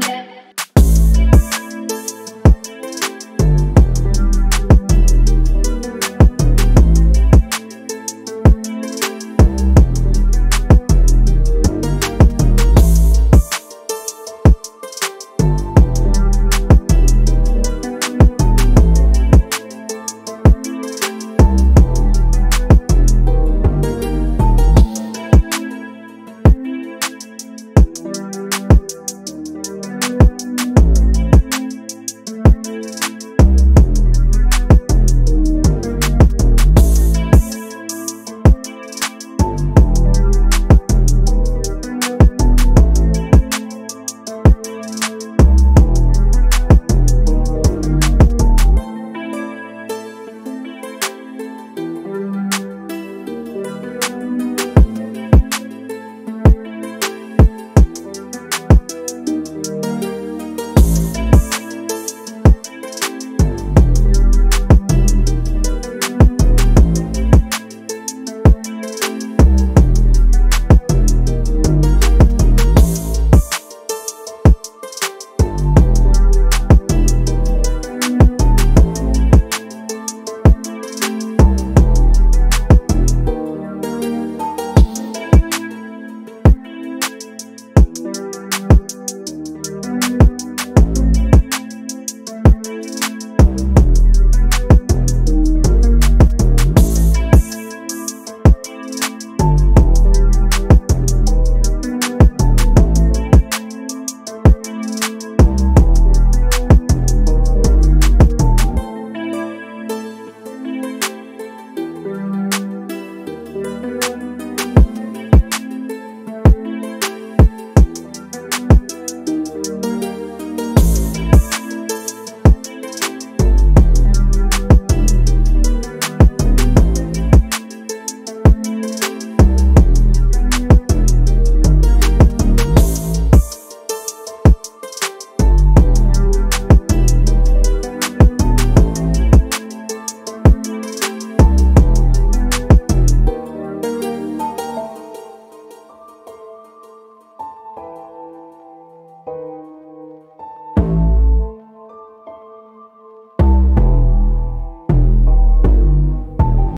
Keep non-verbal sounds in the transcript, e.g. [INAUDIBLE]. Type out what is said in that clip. Yeah. [LAUGHS]